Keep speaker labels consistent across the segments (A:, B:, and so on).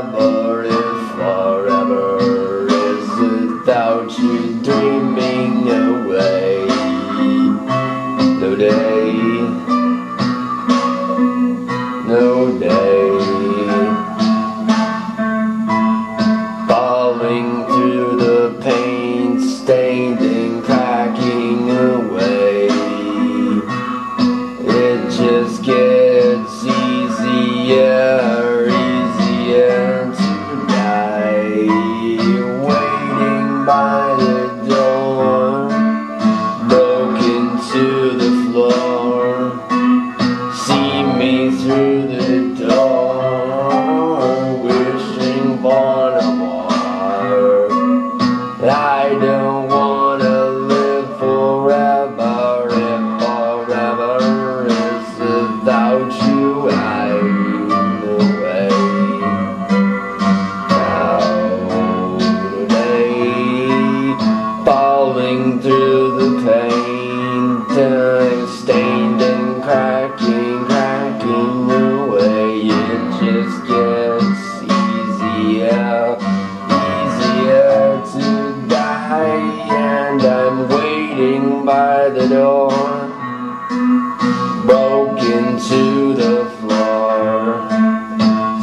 A: Forever is forever is without you dreaming away. No day, no day. Falling through the paint, stained and cracking away. It just gets easier. Don't and I'm waiting by the door. Broken to the floor.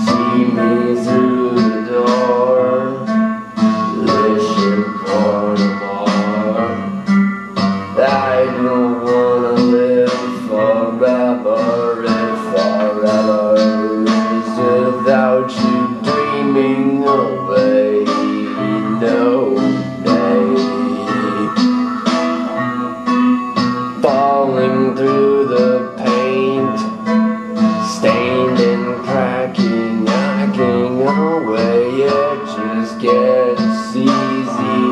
A: See me through the door. Listen for more I don't wanna live forever and forever. It's easy.